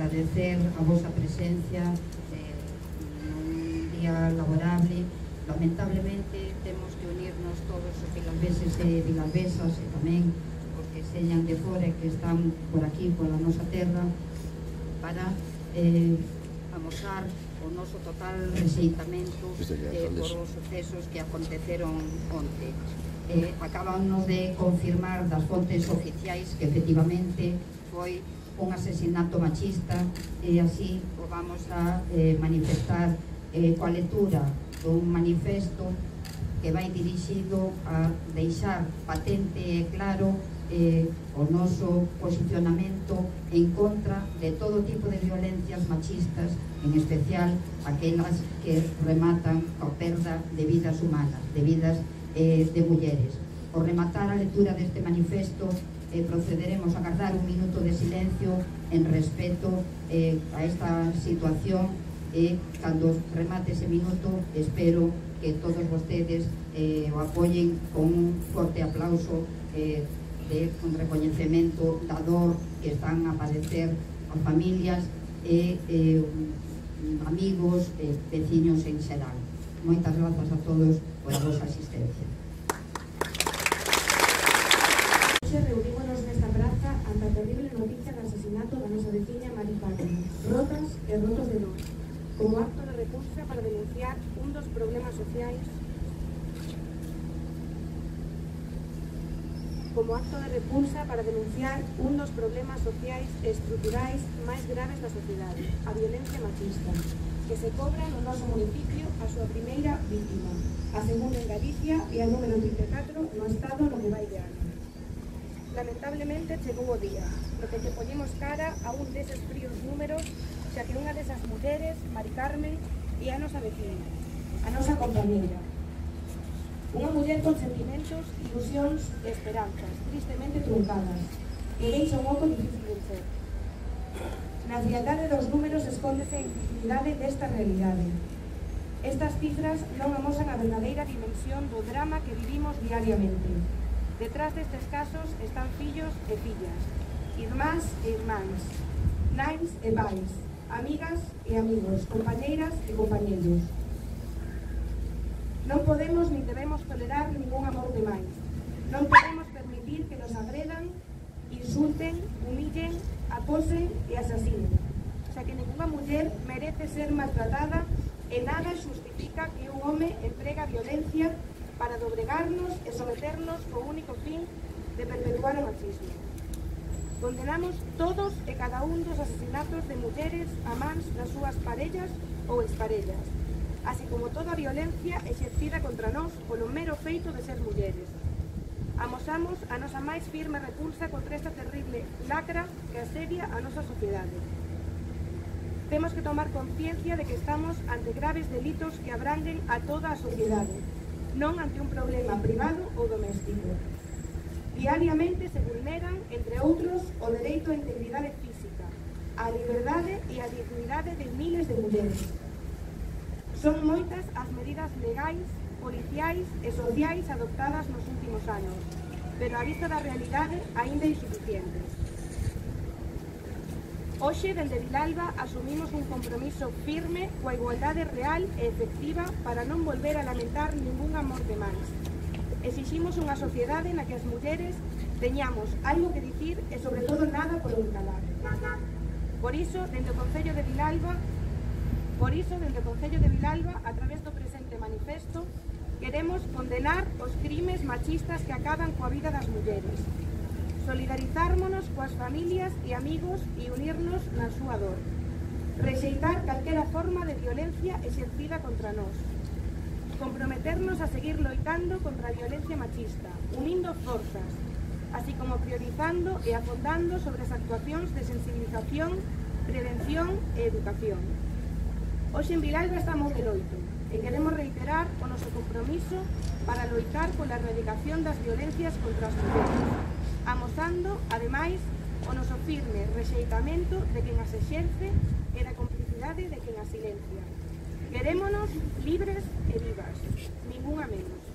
agradecer a vosa presencia eh, nun día laborable. Lamentablemente temos que unirnos todos os vilalveses e vilalvesas e tamén os que señan de fora e que están por aquí, pola nosa terra, para eh, amosar o noso total rexeitamento eh, por os sucesos que aconteceron onte eh, acabannos de confirmar das fontes oficiais que efectivamente foi un asesinato machista e así o vamos a eh, manifestar eh, coa lectura dun manifesto que vai dirixido a deixar patente e claro eh, o noso posicionamento en contra de todo tipo de violencias machistas, en especial aquelas que rematan coa perda de vidas humanas, de vidas humanas eh, de mulleres. Por rematar a lectura deste manifesto, eh, procederemos a guardar un minuto de silencio en respeto eh, a esta situación e cando remate ese minuto espero que todos vostedes eh, o apoyen con un forte aplauso eh, de un recoñecemento da dor que están a padecer as familias e eh, amigos e eh, veciños en xeral. Moitas grazas a todos pola vosa asistencia. Reunímonos nesta praza ante a terrible noticia do asesinato da nosa veciña Mari Páramo, rotas e rotos de nós, como acto de repulsa para denunciar un dos problemas sociais como acto de repulsa para denunciar un dos problemas sociais e estruturais máis graves da sociedade, a violencia machista que se cobran no noso municipio a súa primeira víctima, a segunda en Galicia e a número 34 no estado no que vai de ano. Lamentablemente chegou o día, no que te poñemos cara a un deses fríos números xa que unha desas mulleres, Mari Carmen, e a nosa vecina, a nosa compañera. Unha muller con sentimentos, ilusións e esperanzas, tristemente truncadas, e deixa un oco difícil de ser. Na frialdade dos números escóndese a infinidade desta realidade. Estas cifras non amosan a verdadeira dimensión do drama que vivimos diariamente. Detrás destes casos están fillos e fillas, irmás e irmáns, nais e pais, amigas e amigos, compañeiras e compañeiros. Non podemos ni debemos tolerar ningún amor de máis. Non podemos permitir que nos agredan insulten, humillen, acosen e asasinen. Xa que ninguna muller merece ser maltratada e nada justifica que un home emprega violencia para dobregarnos e someternos co único fin de perpetuar o machismo. Condenamos todos e cada un dos asesinatos de mulleres a mans das súas parellas ou exparellas, así como toda a violencia exercida contra nós polo mero feito de ser mulleres. Amosamos a nosa máis firme repulsa contra esta terrible lacra que asedia a nosa sociedade. Temos que tomar conciencia de que estamos ante graves delitos que abranden a toda a sociedade, non ante un problema privado ou doméstico. Diariamente se vulneran, entre outros, o dereito á integridade física, á liberdade e á dignidade de miles de mulleres. Son moitas as medidas legais policiais e sociais adoptadas nos últimos anos, pero a vista da realidade aínda insuficientes. Hoxe, dende Vilalba, asumimos un compromiso firme coa igualdade real e efectiva para non volver a lamentar ningunha morte máis. Exiximos unha sociedade na que as mulleres teñamos algo que dicir e, sobre todo, nada por calar. Por iso, dentro do Concello de Vilalba, por iso, dende o Concello de Vilalba, a través do presente manifesto, Queremos condenar os crimes machistas que acaban coa vida das mulleres. Solidarizármonos coas familias e amigos e unirnos na súa dor. Rexeitar calquera forma de violencia exercida contra nós. Comprometernos a seguir loitando contra a violencia machista, unindo forzas, así como priorizando e afondando sobre as actuacións de sensibilización, prevención e educación. Hoxe en Vilalba estamos de loito, e queremos reiterar o noso compromiso para loitar pola erradicación das violencias contra as mulleres, amosando, ademais, o noso firme rexeitamento de quen as exerce e da complicidade de quen as silencia. Querémonos libres e vivas, ninguna menos.